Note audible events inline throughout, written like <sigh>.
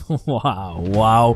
<laughs> wow, wow.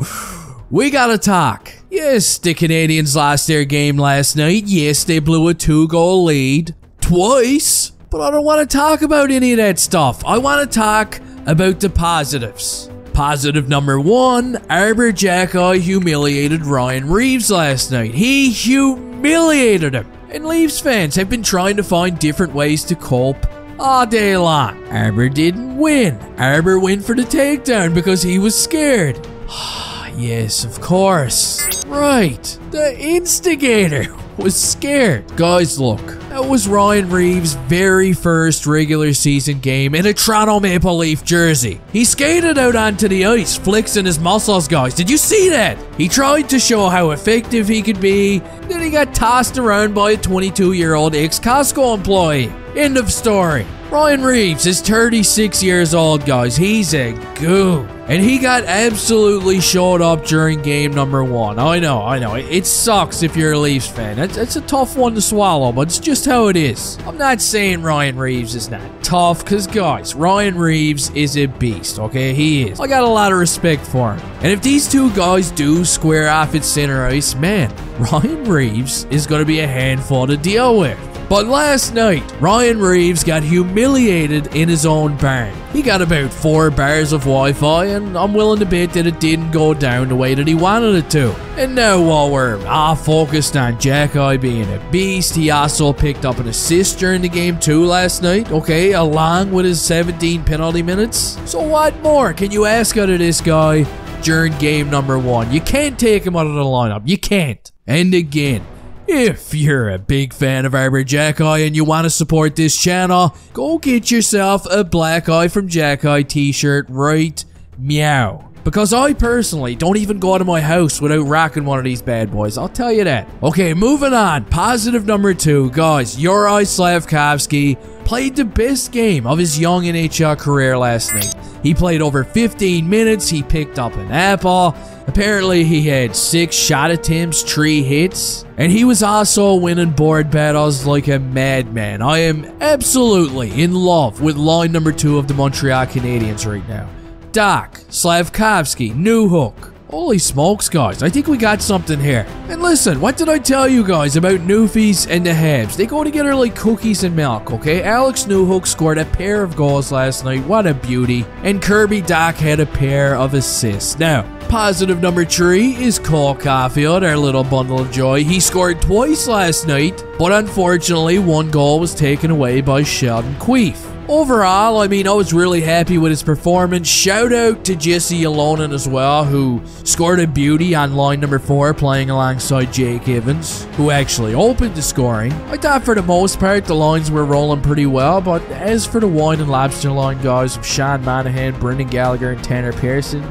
We gotta talk. Yes, the Canadiens lost their game last night. Yes, they blew a two goal lead. Twice. But I don't want to talk about any of that stuff. I want to talk about the positives. Positive number one Arber Xhekaj humiliated Ryan Reaves last night. He humiliated him. And Leafs fans have been trying to find different ways to cope Ah, all day long. Arber didn't win. Arber went for the takedown because he was scared. Ah, yes, of course. Right. The instigator <laughs> was scared. Guys, look. That was Ryan Reaves' very first regular season game in a Toronto Maple Leaf jersey. He skated out onto the ice, flexing his muscles, guys. Did you see that? He tried to show how effective he could be, then he got tossed around by a 22 year old ex Costco employee. End of story. Ryan Reaves is 36 years old, guys. He's a goon. And he got absolutely showed up during game number one. I know, I know. It, it sucks if you're a Leafs fan. It's, it's a tough one to swallow, but it's just how it is. I'm not saying Ryan Reaves is not tough, because, guys, Ryan Reaves is a beast, okay? He is. I got a lot of respect for him. And if these two guys do square off at center ice, man, Ryan Reaves is going to be a handful to deal with. But last night, Ryan Reaves got humiliated in his own barn. He got about four bars of Wi Fi, and I'm willing to bet that it didn't go down the way that he wanted it to. And now, while we're all focused on Xhekaj being a beast, he also picked up an assist during the game too last night, okay, along with his 17 penalty minutes. So, what more can you ask out of this guy during game number one? You can't take him out of the lineup. You can't. And again, if you're a big fan of Arber Xhekaj and you want to support this channel, go get yourself a Black Eye from Jack Eye t-shirt right meow. Because I personally don't even go out of my house without rocking one of these bad boys, I'll tell you that. Okay, moving on. Positive number two, guys. Juraj Slafkovsky played the best game of his young NHL career last night. He played over 15 minutes, he picked up an apple, Apparently, he had six shot attempts, three hits, and he was also winning board battles like a madman. I am absolutely in love with line number two of the Montreal Canadiens right now. Dach, Slafkovsky, Newhook. Holy smokes, guys. I think we got something here. And listen, what did I tell you guys about Newfies and the Habs? They go together like cookies and milk, okay? Alex Newhook scored a pair of goals last night. What a beauty. And Kirby Dach had a pair of assists. Now, positive number three is Cole Caufield, our little bundle of joy. He scored twice last night, but unfortunately, one goal was taken away by Sheldon Keefe. Overall, I mean, I was really happy with his performance. Shout out to Jesse Ylönen as well, who scored a beauty on line number four, playing alongside Jake Evans, who actually opened the scoring. I thought for the most part the lines were rolling pretty well, but as for the wine and lobster line guys of Sean Monahan, Brendan Gallagher, and Tanner Pearson,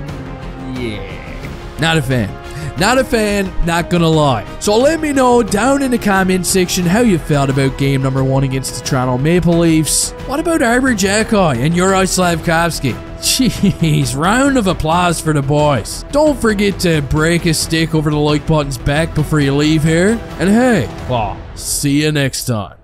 yeah, not a fan. Not a fan, not gonna lie. So let me know down in the comment section how you felt about game number one against the Toronto Maple Leafs. What about Arber Xhekaj and Juraj Slafkovsky? Jeez, round of applause for the boys. Don't forget to break a stick over the like button's back before you leave here. And hey, well, see you next time.